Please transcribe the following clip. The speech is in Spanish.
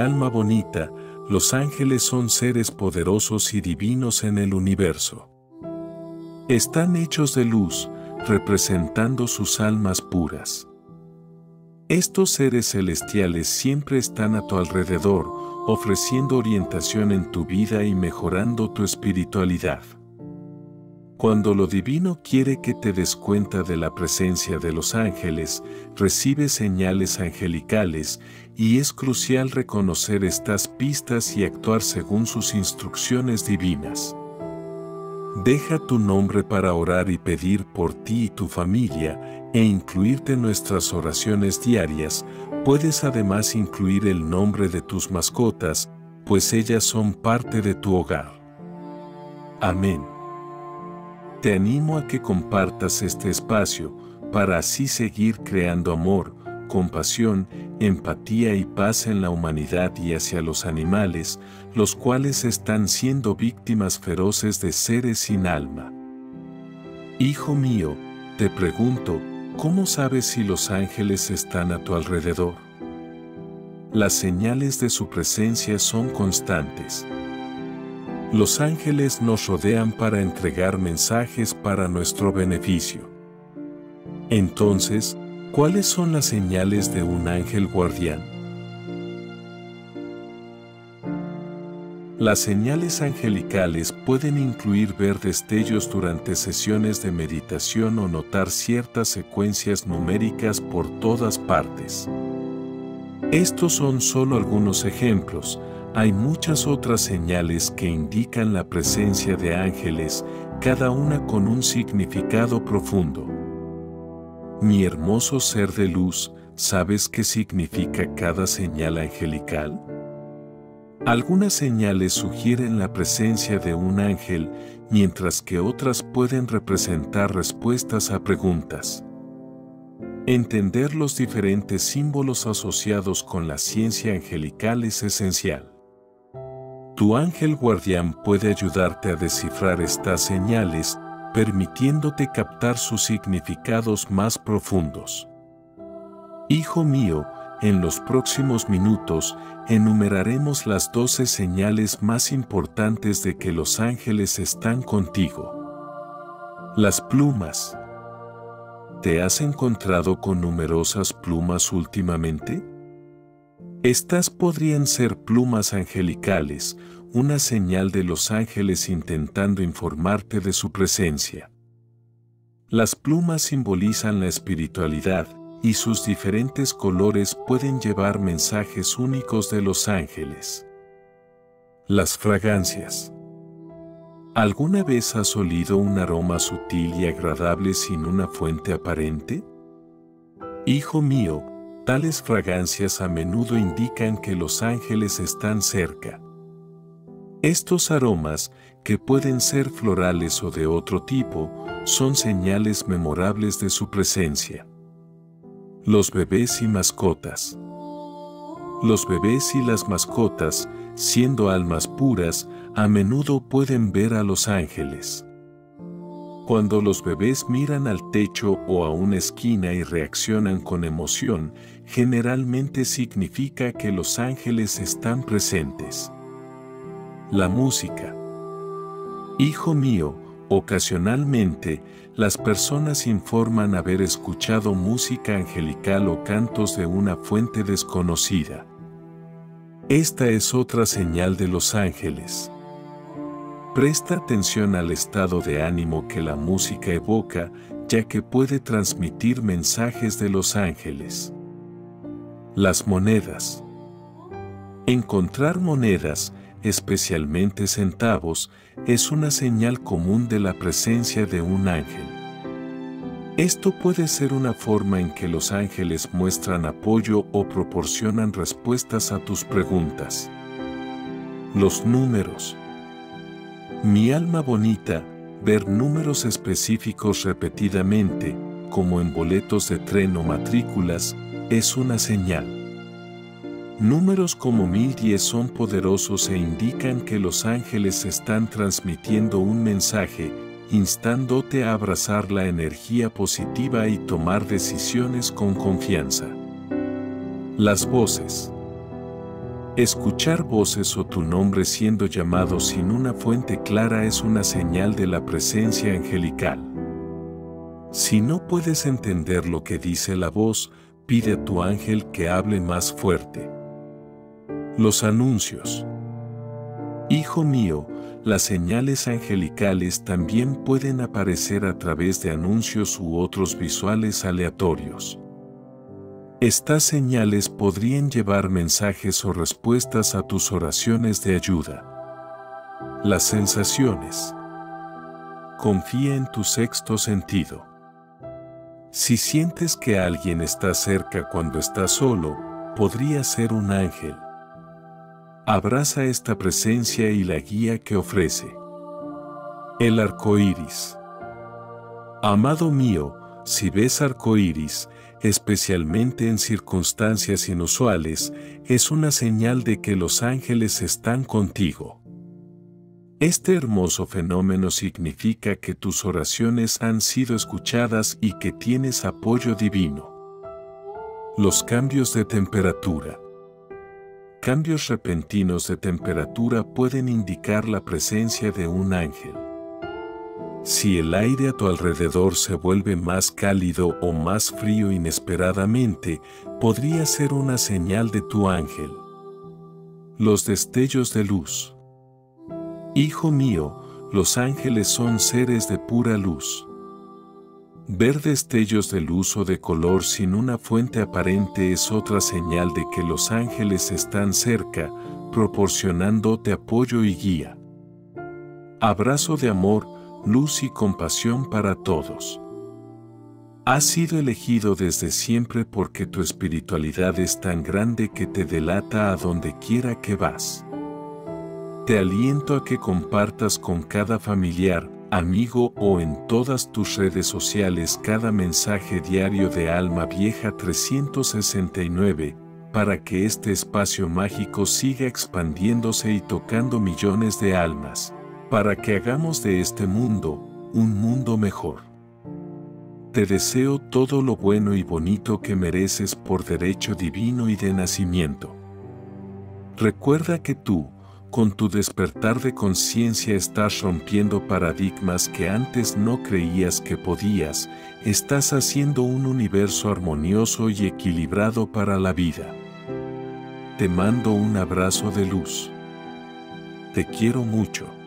alma bonita, los ángeles son seres poderosos y divinos en el universo. Están hechos de luz, representando sus almas puras. Estos seres celestiales siempre están a tu alrededor, ofreciendo orientación en tu vida y mejorando tu espiritualidad. Cuando lo divino quiere que te des cuenta de la presencia de los ángeles, recibe señales angelicales y es crucial reconocer estas pistas y actuar según sus instrucciones divinas. Deja tu nombre para orar y pedir por ti y tu familia e incluirte en nuestras oraciones diarias. Puedes además incluir el nombre de tus mascotas, pues ellas son parte de tu hogar. Amén. Te animo a que compartas este espacio para así seguir creando amor, compasión, empatía y paz en la humanidad y hacia los animales, los cuales están siendo víctimas feroces de seres sin alma. Hijo mío, te pregunto, ¿cómo sabes si los ángeles están a tu alrededor? Las señales de su presencia son constantes. Los ángeles nos rodean para entregar mensajes para nuestro beneficio. Entonces, ¿cuáles son las señales de un ángel guardián? Las señales angelicales pueden incluir ver destellos durante sesiones de meditación o notar ciertas secuencias numéricas por todas partes. Estos son solo algunos ejemplos, hay muchas otras señales que indican la presencia de ángeles, cada una con un significado profundo. Mi hermoso ser de luz, ¿sabes qué significa cada señal angelical? Algunas señales sugieren la presencia de un ángel, mientras que otras pueden representar respuestas a preguntas. Entender los diferentes símbolos asociados con la ciencia angelical es esencial. Tu ángel guardián puede ayudarte a descifrar estas señales, permitiéndote captar sus significados más profundos. Hijo mío, en los próximos minutos enumeraremos las doce señales más importantes de que los ángeles están contigo. Las plumas. ¿Te has encontrado con numerosas plumas últimamente? Estas podrían ser plumas angelicales, una señal de los ángeles intentando informarte de su presencia. Las plumas simbolizan la espiritualidad y sus diferentes colores pueden llevar mensajes únicos de los ángeles. Las fragancias. ¿Alguna vez has olido un aroma sutil y agradable sin una fuente aparente? Hijo mío, Tales fragancias a menudo indican que los ángeles están cerca. Estos aromas, que pueden ser florales o de otro tipo, son señales memorables de su presencia. Los bebés y mascotas. Los bebés y las mascotas, siendo almas puras, a menudo pueden ver a los ángeles. Cuando los bebés miran al techo o a una esquina y reaccionan con emoción, generalmente significa que los ángeles están presentes. La música. Hijo mío, ocasionalmente, las personas informan haber escuchado música angelical o cantos de una fuente desconocida. Esta es otra señal de los ángeles. Presta atención al estado de ánimo que la música evoca, ya que puede transmitir mensajes de los ángeles. Las monedas. Encontrar monedas, especialmente centavos, es una señal común de la presencia de un ángel. Esto puede ser una forma en que los ángeles muestran apoyo o proporcionan respuestas a tus preguntas. Los números. Mi alma bonita, ver números específicos repetidamente, como en boletos de tren o matrículas, es una señal. Números como 1010 son poderosos e indican que los ángeles están transmitiendo un mensaje, instándote a abrazar la energía positiva y tomar decisiones con confianza. Las voces. Escuchar voces o tu nombre siendo llamado sin una fuente clara es una señal de la presencia angelical. Si no puedes entender lo que dice la voz, pide a tu ángel que hable más fuerte. Los anuncios. Hijo mío, las señales angelicales también pueden aparecer a través de anuncios u otros visuales aleatorios. Estas señales podrían llevar mensajes o respuestas a tus oraciones de ayuda. Las sensaciones. Confía en tu sexto sentido. Si sientes que alguien está cerca cuando estás solo, podría ser un ángel. Abraza esta presencia y la guía que ofrece. El arco iris. Amado mío, si ves arco iris, especialmente en circunstancias inusuales, es una señal de que los ángeles están contigo. Este hermoso fenómeno significa que tus oraciones han sido escuchadas y que tienes apoyo divino. Los cambios de temperatura. Cambios repentinos de temperatura pueden indicar la presencia de un ángel. Si el aire a tu alrededor se vuelve más cálido o más frío inesperadamente, podría ser una señal de tu ángel. Los destellos de luz. Hijo mío, los ángeles son seres de pura luz. Ver destellos de luz o de color sin una fuente aparente es otra señal de que los ángeles están cerca, proporcionándote apoyo y guía. Abrazo de amor, luz y compasión para todos. Has sido elegido desde siempre porque tu espiritualidad es tan grande que te delata a donde quiera que vas. Te aliento a que compartas con cada familiar, amigo o en todas tus redes sociales cada mensaje diario de Alma Vieja 369, para que este espacio mágico siga expandiéndose y tocando millones de almas para que hagamos de este mundo un mundo mejor. Te deseo todo lo bueno y bonito que mereces por derecho divino y de nacimiento. Recuerda que tú, con tu despertar de conciencia estás rompiendo paradigmas que antes no creías que podías, estás haciendo un universo armonioso y equilibrado para la vida. Te mando un abrazo de luz. Te quiero mucho.